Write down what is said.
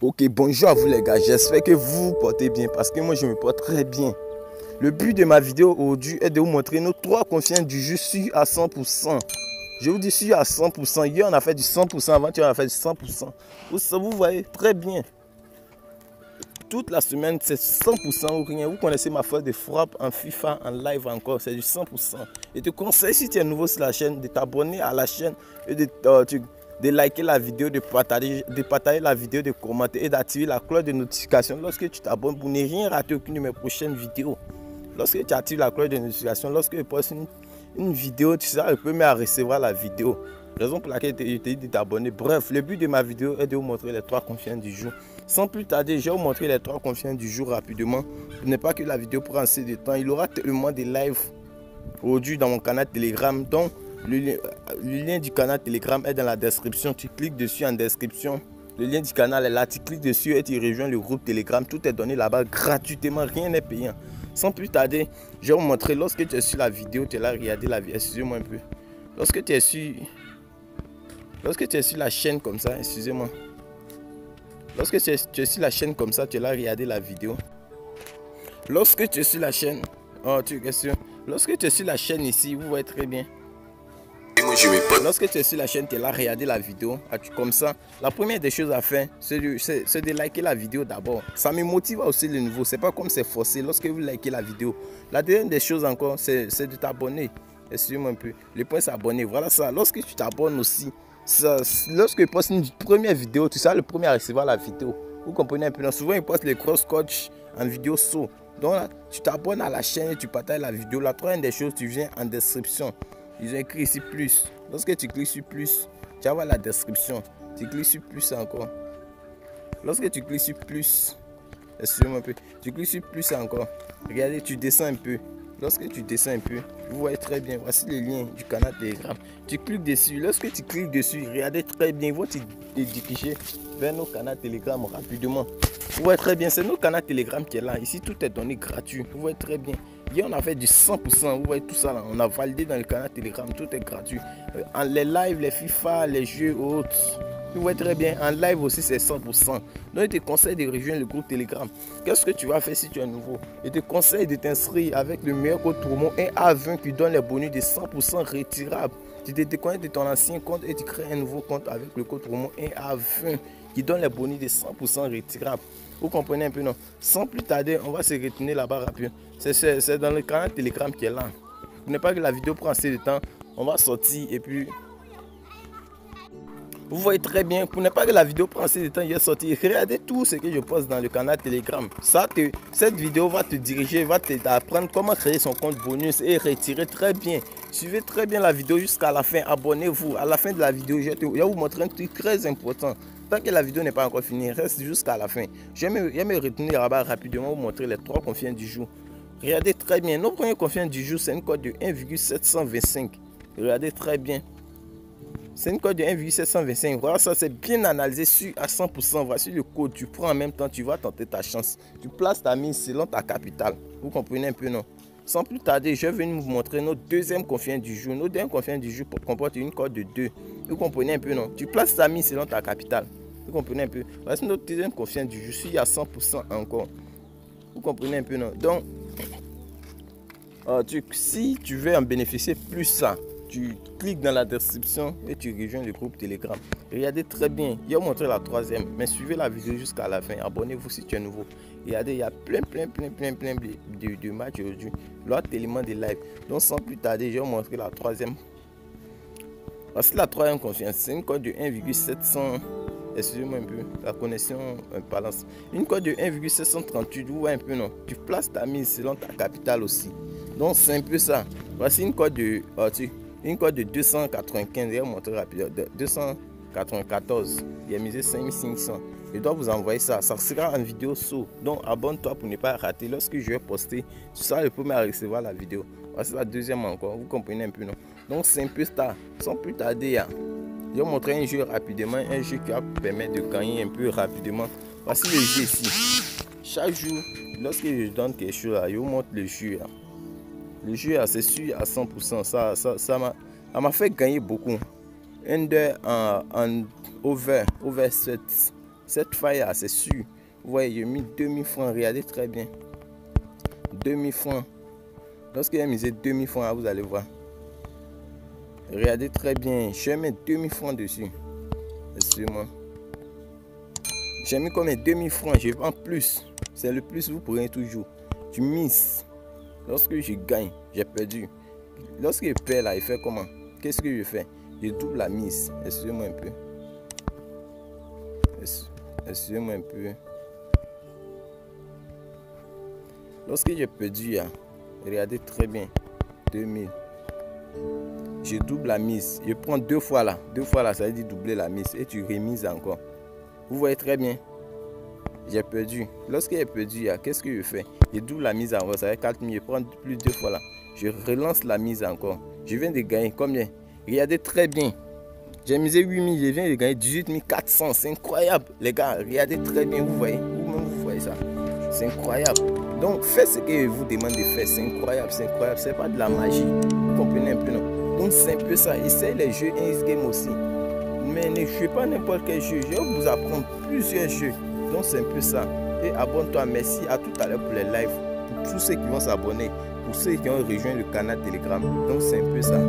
Ok, bonjour à vous les gars, j'espère que vous vous portez bien parce que moi je me porte très bien. Le but de ma vidéo aujourd'hui est de vous montrer nos trois confiants du jeu sur à 100%. Je vous dis sûr à 100%. Hier on a fait du 100%, avant-hier on a fait du 100%. Vous, vous voyez très bien. Toute la semaine c'est 100% ou rien. Vous connaissez ma force de frappe en FIFA, en live encore, c'est du 100%. Et te conseille si tu es nouveau sur la chaîne de t'abonner à la chaîne et de... Euh, de liker la vidéo, de partager, de partager la vidéo, de commenter et d'activer la cloche de notification lorsque tu t'abonnes pour ne rien rater aucune de mes prochaines vidéos. Lorsque tu actives la cloche de notification, lorsque je poste une, vidéo, tu seras le premier à recevoir la vidéo. Raison pour laquelle je t'ai dit de t'abonner. Bref, le but de ma vidéo est de vous montrer les trois confiants du jour. Sans plus tarder, je vais vous montrer les trois confiants du jour rapidement. Pour ne pas que la vidéo prenne assez de temps, il y aura tellement de lives aujourd'hui dans mon canal Telegram. Donc, le, lien du canal Telegram est dans la description. Tu cliques dessus en description. Le lien du canal est là. Tu cliques dessus et tu rejoins le groupe Telegram. Tout est donné là-bas gratuitement. Rien n'est payant. Sans plus tarder, je vais vous montrer. Lorsque tu es sur la vidéo, tu es là, regardez la vidéo. Excusez-moi un peu. Lorsque tu es sur... Lorsque tu es sur la chaîne comme ça, excusez-moi. Lorsque tu es, sur la chaîne comme ça, tu es là, regardez la vidéo. Lorsque tu es sur la chaîne... Oh, tu es? Lorsque tu es sur la chaîne ici, vous voyez très bien. Lorsque tu es sur la chaîne, tu es là, regarder la vidéo. Comme ça, la première des choses à faire, c'est de, liker la vidéo d'abord. Ça me motive aussi le nouveau. C'est pas comme c'est forcé lorsque vous likez la vidéo. La deuxième des choses encore, c'est de t'abonner. Excusez-moi un peu. Le point, c'est abonner. Voilà ça. Lorsque tu t'abonnes aussi, lorsque tu postes une première vidéo, tu seras le premier à recevoir la vidéo. Vous comprenez un peu? souvent, ils postent les cross-coach en vidéo saut. Donc là, tu t'abonnes à la chaîne et tu partages la vidéo. La troisième des choses, tu viens en description. Ils ont écrit ici plus. Lorsque tu cliques sur plus, tu vas voir la description. Tu cliques sur plus encore. Lorsque tu cliques sur plus, excusez-moi un peu, tu cliques sur plus encore. Regardez, tu descends un peu. Lorsque tu descends un peu, vous voyez très bien. Voici le lien du canal Telegram. Tu cliques dessus. Lorsque tu cliques dessus, regardez très bien. Vous te diriger vers nos canaux Telegram rapidement. Vous voyez très bien, c'est nos canaux Telegram qui est là. Ici, tout est donné gratuit. Vous voyez très bien. Hier, on a fait du 100%. Vous voyez tout ça là. On a validé dans le canal Telegram. Tout est gratuit. Euh, les lives, les FIFA, les jeux autres. Vous voyez très bien. En live aussi, c'est 100%. Donc, je te conseille de rejoindre le groupe Telegram. Qu'est-ce que tu vas faire si tu es nouveau? Je te conseille de t'inscrire avec le meilleur code Tourmont 1A20 qui donne les bonus de 100% retirables. Tu te déconnectes de ton ancien compte et tu crées un nouveau compte avec le code Tourmont 1A20 qui donne les bonus de 100% retirables. Vous comprenez un peu, non? Sans plus tarder, on va se retourner là-bas rapidement. C'est dans le canal Telegram qui est là. Pour ne pas que la vidéo prenne assez de temps, on va sortir et puis... Vous voyez très bien, pour ne pas que la vidéo prenne assez de temps, il est sorti. Regardez tout ce que je poste dans le canal Telegram. Ça te, cette vidéo va te diriger, va t'apprendre comment créer son compte bonus et retirer très bien. Suivez très bien la vidéo jusqu'à la fin. Abonnez-vous. À la fin de la vidéo, je vais vous montrer un truc très important. Tant que la vidéo n'est pas encore finie, reste jusqu'à la fin. Je vais me, retenir là-bas rapidement, vous montrer les trois confiants du jour. Regardez très bien. Notre premier confiant du jour, c'est une code de 1,725. Regardez très bien. C'est une code de 1,725. Voilà, ça c'est bien analysé sur à 100%. Voici le code. Tu prends en même temps, tu vas tenter ta chance. Tu places ta mise selon ta capitale. Vous comprenez un peu, non? Sans plus tarder, je vais vous montrer notre deuxième confiant du jour. Notre deuxième confiant du jour comporte une code de 2. Vous comprenez un peu, non? Tu places ta mise selon ta capitale. Vous comprenez un peu? Voici notre deuxième confiant du jour. Je suis à 100% encore. Vous comprenez un peu, non? Donc, euh, si tu veux en bénéficier plus ça, tu cliques dans la description et tu rejoins le groupe Telegram. Regardez très bien. Il a montrer la troisième. Mais suivez la vidéo jusqu'à la fin. Abonnez-vous si tu es nouveau. Regardez, il y a plein, plein, plein, plein, plein de, matchs aujourd'hui. L'autre élément des live. Donc, sans plus tarder, je vais montrer la troisième. Voici la troisième confiance. C'est une cote de 1,700. Excusez-moi un peu. La connexion euh, balance. Une cote de 1,738. Vous voyez un peu, non? Tu places ta mise selon ta capitale aussi. Donc, c'est un peu ça. Voici une cote de. Oh, tu, une cote de 295. Je vais montrer rapidement. 200. 94. Yemize 5500. Je dois vous envoyer ça. Ça sera en vidéo sous. Donc abonne-toi pour ne pas rater. Lorsque je vais poster, tu seras le premier à recevoir la vidéo. C'est la deuxième encore. Vous comprenez un peu, non? Donc c'est un peu tard. Sans plus tarder, hein. je vais vous montrer un jeu rapidement. Un jeu qui va permettre de gagner un peu rapidement. Voici le jeu ici. Chaque jour, lorsque je donne quelque chose, je vous montre le jeu. Hein. Le jeu, hein, c'est sûr à 100%. Ça m'a ça, ça fait gagner beaucoup. Under en, en over, over 7. Cette faille là, c'est sûr. Vous voyez, j'ai mis 2000 francs. Regardez très bien. 2000 francs. Lorsque j'ai misé 2000 francs, vous allez voir. Regardez très bien. Je mettre 2000 francs dessus. Excusez-moi. J'ai mis combien? 2000 francs. Je vends plus. C'est le plus, vous pourrez toujours. Je mise. Lorsque je gagne, j'ai perdu. Lorsque je perds là, il fait comment? Qu'est-ce que je fais? Je double la mise. Excusez-moi un peu. Excusez-moi un peu. Lorsque j'ai perdu, regardez très bien. 2000. Je double la mise. Je prends deux fois là. Deux fois là, ça veut dire doubler la mise. Et tu remises encore. Vous voyez très bien. J'ai perdu. Lorsque j'ai perdu, qu'est-ce que je fais? Je double la mise encore. Ça fait 4000. Je prends plus deux fois là. Je relance la mise encore. Je viens de gagner combien? Regardez très bien. J'ai misé 8000. Je viens de gagner 18 400. C'est incroyable. Les gars, regardez très bien. Vous voyez Vous-même, vous voyez ça. C'est incroyable. Donc, faites ce que je vous demande de faire. C'est incroyable. C'est incroyable. C'est pas de la magie. Vous comprenez un peu, non? Donc, c'est un peu ça. Essayez les jeux Ace Game aussi. Mais ne jouez pas n'importe quel jeu. Je vais vous apprendre plusieurs jeux. Donc c'est un peu ça. Et abonne-toi. Merci à tout à l'heure pour les lives. Pour tous ceux qui vont s'abonner. Pour ceux qui ont rejoint le canal Telegram. Donc c'est un peu ça.